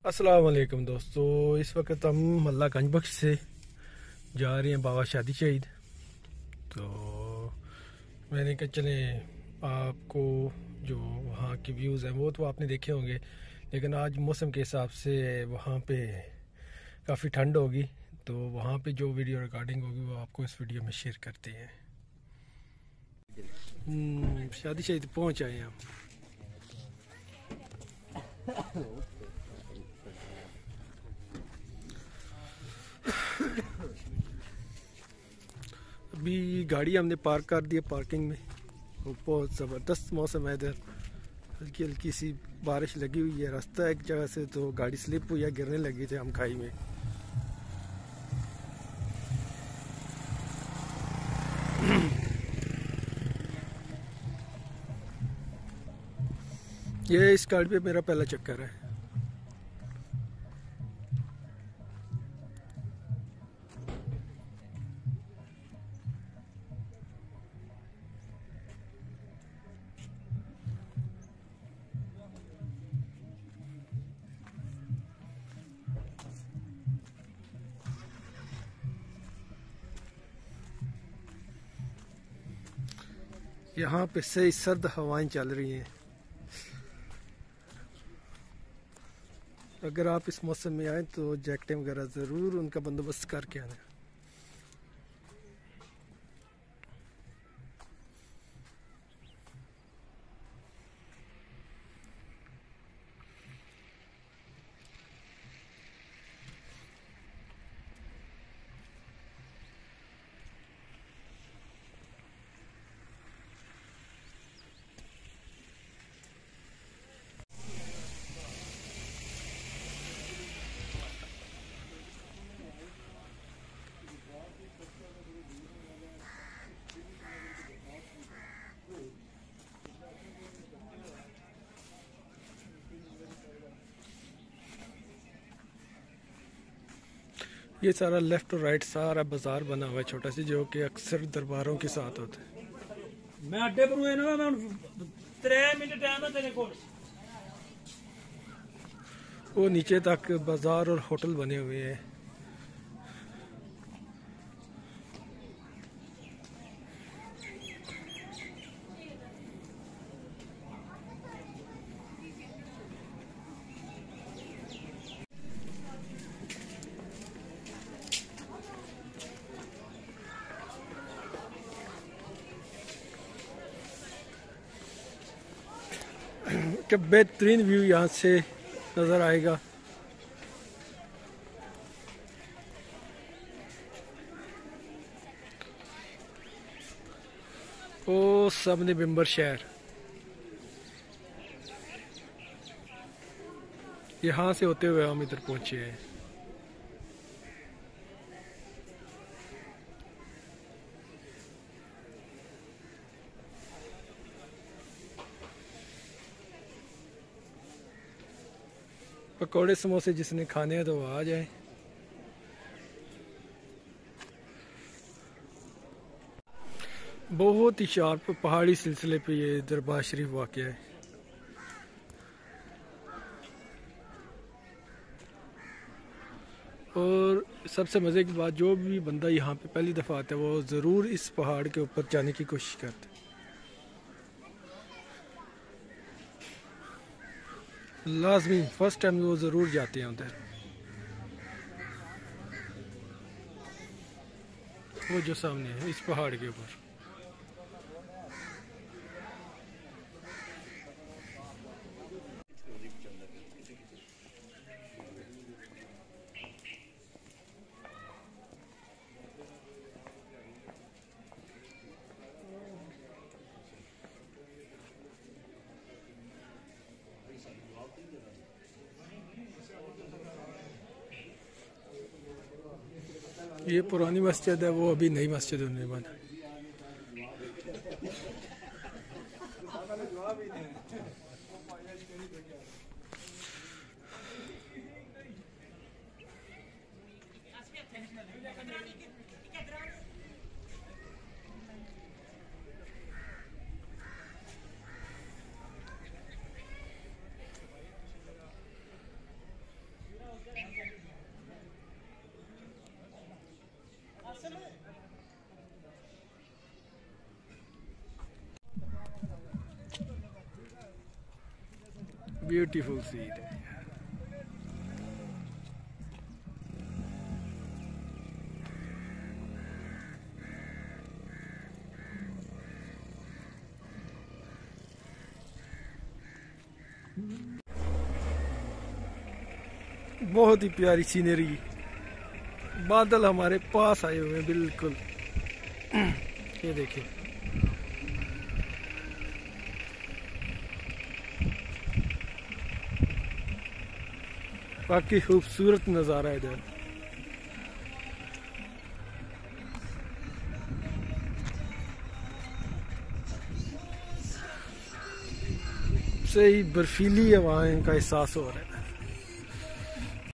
अस्सलाम वालेकुम दोस्तों इस वक्त हम अल्लाह गंज बख्श से जा रहे हैं बाबा शादी शहीद। तो मैंने कहा चले आपको जो वहाँ के व्यूज़ हैं वो तो आपने देखे होंगे लेकिन आज मौसम के हिसाब से वहाँ पे काफ़ी ठंड होगी तो वहाँ पे जो वीडियो रिकॉर्डिंग होगी वो आपको इस वीडियो में शेयर करते हैं। हम्म, शादी शहीद पहुँच आए हम। अभी गाड़ी हमने पार्क कर दी है पार्किंग में। बहुत ज़बरदस्त मौसम है इधर। हल्की हल्की सी बारिश लगी हुई है, रास्ता एक जगह से तो गाड़ी स्लिप हुई है गिरने लगी थे हम खाई में। ये इस गाड़ी पे मेरा पहला चक्कर है। यहाँ पे सही सर्द हवाएँ चल रही हैं। अगर आप इस मौसम में आए तो जैकेटें वगैरह ज़रूर उनका बंदोबस्त करके आना। ये सारा लेफ़्ट और राइट सारा बाज़ार बना हुआ है छोटा सी जो कि अक्सर दरबारों के साथ होता है। मैं अड्डे पर हुए ना मैं त्रै मिनट टाइम है तेरे को वो नीचे तक बाज़ार और होटल बने हुए हैं। क्या बेहतरीन व्यू यहाँ से नज़र आएगा। ओ सबने बिम्बर शहर यहाँ से होते हुए हम इधर पहुँचे हैं। पकौड़े, समोसे जिसने खाने हैं तो वो आ जाए। बहुत ही शार्प पहाड़ी सिलसिले पे ये दरबार शरीफ वाक़ है। और सबसे मज़े की बात, जो भी बंदा यहाँ पे पहली दफ़ा आता है, वो ज़रूर इस पहाड़ के ऊपर जाने की कोशिश करता है। लाजमी फ़र्स्ट टाइम वो ज़रूर जाते हैं उधर। वो जो सामने है, इस पहाड़ के ऊपर। ये पुरानी मस्जिद है वो अभी नई मस्जिद उन्होंने बना ब्यूटीफुल सीन है बहुत ही प्यारी सीनरी बादल हमारे पास आए हुए हैं, बिल्कुल। ये देखिए। बाकी खूबसूरत नज़ारा इधर। से ही बर्फीली हवाएँ का एहसास हो रहा है।